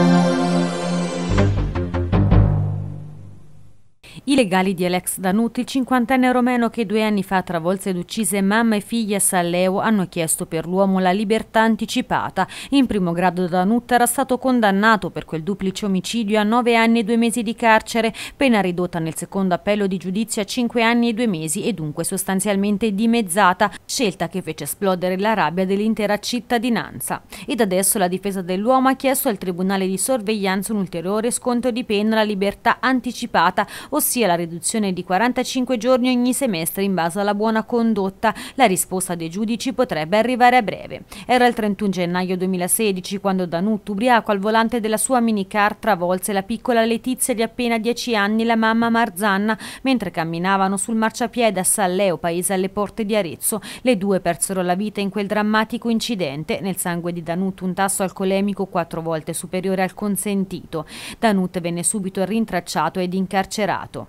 Thank you. I legali di Alex Danut, il cinquantenne romeno che due anni fa travolse ed uccise mamma e figlia a Salleo, hanno chiesto per l'uomo la libertà anticipata. In primo grado Danut era stato condannato per quel duplice omicidio a nove anni e due mesi di carcere, pena ridotta nel secondo appello di giudizio a cinque anni e due mesi e dunque sostanzialmente dimezzata, scelta che fece esplodere la rabbia dell'intera cittadinanza. Ed adesso la difesa dell'uomo ha chiesto al Tribunale di sorveglianza un ulteriore sconto di pena alla libertà anticipata, ossia ossia la riduzione di 45 giorni ogni semestre in base alla buona condotta. La risposta dei giudici potrebbe arrivare a breve. Era il 31 gennaio 2016 quando Danut, ubriaco al volante della sua minicar, travolse la piccola Letizia di appena 10 anni, la mamma Marzanna, mentre camminavano sul marciapiede a Salleo, paese alle porte di Arezzo. Le due persero la vita in quel drammatico incidente. Nel sangue di Danut un tasso alcolemico quattro volte superiore al consentito. Danut venne subito rintracciato ed incarcerato.